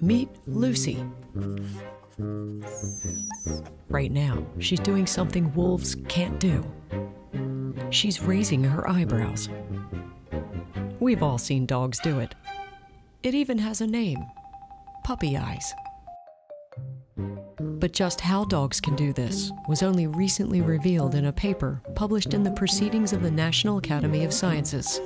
Meet Lucy. Right now, she's doing something wolves can't do. She's raising her eyebrows. We've all seen dogs do it. It even has a name puppy eyes. But just how dogs can do this was only recently revealed in a paper published in the Proceedings of the National Academy of Sciences.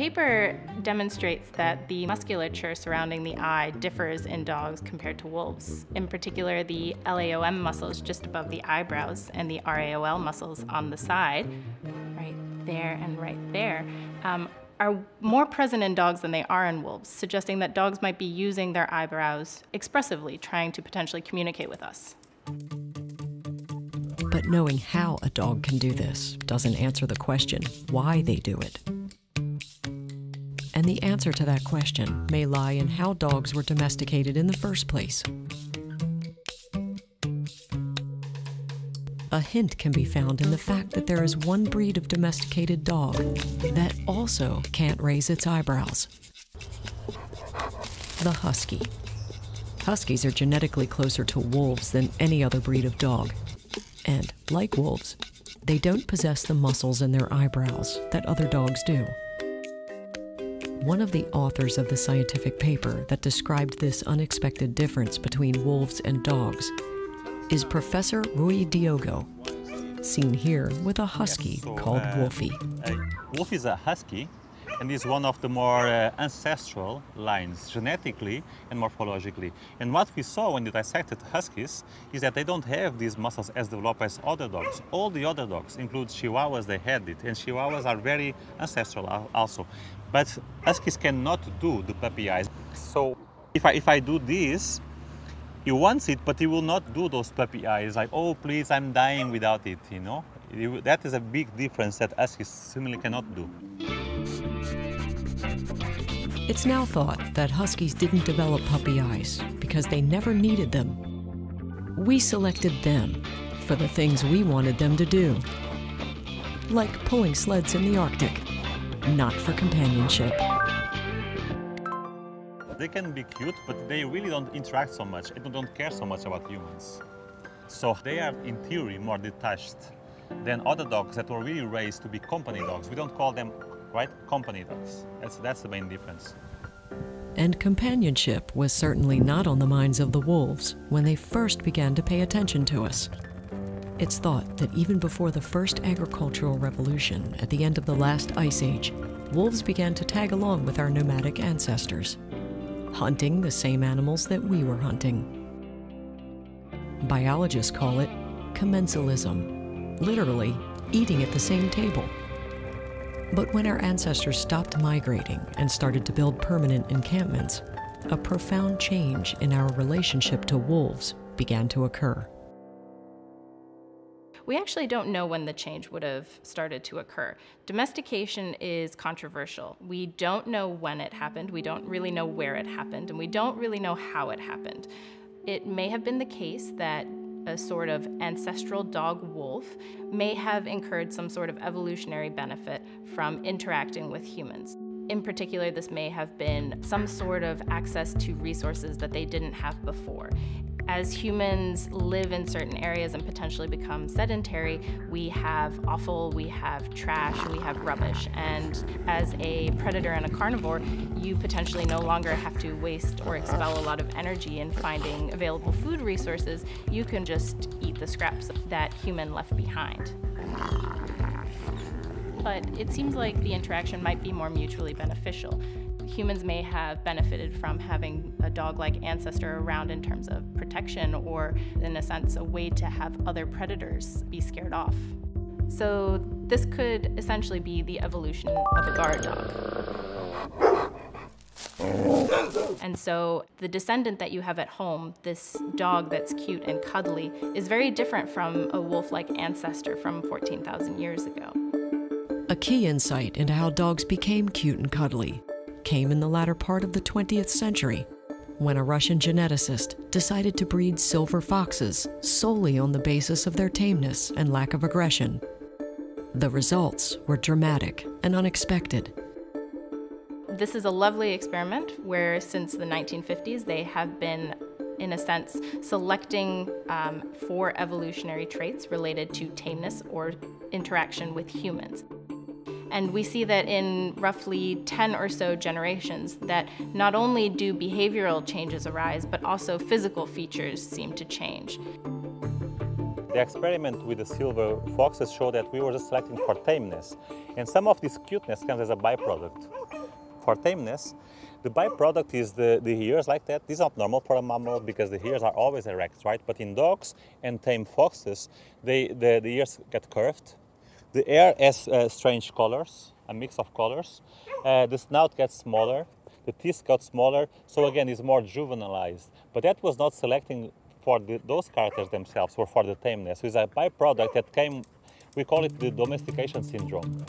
The paper demonstrates that the musculature surrounding the eye differs in dogs compared to wolves. In particular, the LAOM muscles just above the eyebrows and the RAOL muscles on the side, right there and right there, um, are more present in dogs than they are in wolves, suggesting that dogs might be using their eyebrows expressively, trying to potentially communicate with us. But knowing how a dog can do this doesn't answer the question why they do it. The answer to that question may lie in how dogs were domesticated in the first place. A hint can be found in the fact that there is one breed of domesticated dog that also can't raise its eyebrows the husky. Huskies are genetically closer to wolves than any other breed of dog. And, like wolves, they don't possess the muscles in their eyebrows that other dogs do. One of the authors of the scientific paper that described this unexpected difference between wolves and dogs is Professor Rui Diogo, seen here with a husky so, called uh, Wolfie. Uh, Wolf is a husky and is one of the more uh, ancestral lines genetically and morphologically. And what we saw when we dissected huskies is that they don't have these muscles as developed as other dogs. All the other dogs, include chihuahuas, they had it, and chihuahuas are very ancestral also. But huskies cannot do the puppy eyes. So if I, if I do this, he wants it, but he will not do those puppy eyes like, oh, please, I'm dying without it, you know? That is a big difference that huskies simply cannot do. It's now thought that huskies didn't develop puppy eyes because they never needed them. We selected them for the things we wanted them to do, like pulling sleds in the Arctic, not for companionship. They can be cute, but they really don't interact so much and don't care so much about humans. So they are, in theory, more detached than other dogs that were really raised to be company dogs. We don't call them, right, company dogs. That's, that's the main difference. And companionship was certainly not on the minds of the wolves when they first began to pay attention to us. It's thought that even before the first agricultural revolution at the end of the last ice age, wolves began to tag along with our nomadic ancestors, hunting the same animals that we were hunting. Biologists call it commensalism, literally, eating at the same table. But when our ancestors stopped migrating and started to build permanent encampments, a profound change in our relationship to wolves began to occur. We actually don't know when the change would have started to occur. Domestication is controversial. We don't know when it happened, we don't really know where it happened, and we don't really know how it happened. It may have been the case that a sort of ancestral dog wolf may have incurred some sort of evolutionary benefit from interacting with humans. In particular, this may have been some sort of access to resources that they didn't have before. As humans live in certain areas and potentially become sedentary, we have offal, we have trash, we have rubbish. And as a predator and a carnivore, you potentially no longer have to waste or expel a lot of energy in finding available food resources. You can just eat the scraps that human left behind but it seems like the interaction might be more mutually beneficial. Humans may have benefited from having a dog like ancestor around in terms of protection, or in a sense, a way to have other predators be scared off. So, this could essentially be the evolution of a guard dog. And so the descendant that you have at home, this dog that's cute and cuddly, is very different from a wolf like ancestor from 14,000 years ago. A key insight into how dogs became cute and cuddly came in the latter part of the 20th century when a Russian geneticist decided to breed silver foxes solely on the basis of their tameness and lack of aggression. The results were dramatic and unexpected. this is a lovely experiment where since the 1950s they have been in a sense, selecting um, for evolutionary traits related to tameness or interaction with humans. And we see that in roughly 10 or so generations that not only do behavioral changes arise, but also physical features seem to change. The experiment with the silver foxes showed that we were just selecting for tameness. And some of this cuteness comes as a byproduct. For tameness, the byproduct is the, the ears like that. This is not normal for a mammal because the ears are always erect, right? But in dogs and tame foxes, they, the, the ears get curved. The hair has uh, strange colors, a mix of colors. Uh, the snout gets smaller, the teeth got smaller, so again, it's more juvenilized. But that was not selecting for the, those characters themselves or for the tameness. It's a byproduct that came, we call it the domestication syndrome.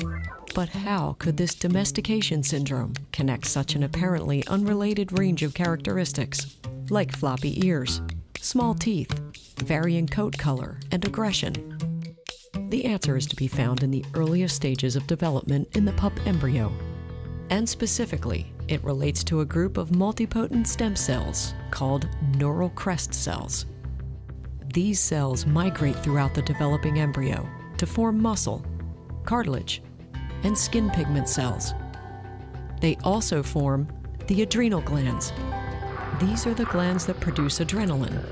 But how could this domestication syndrome connect such an apparently unrelated range of characteristics, like floppy ears, small teeth, varying coat color, and aggression? The answer is to be found in the earliest stages of development in the pup embryo. And specifically, it relates to a group of multipotent stem cells called neural crest cells. These cells migrate throughout the developing embryo to form muscle, cartilage, and skin pigment cells. They also form the adrenal glands. These are the glands that produce adrenaline,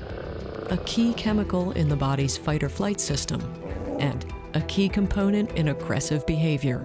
a key chemical in the body's fight or flight system, and a key component in aggressive behavior.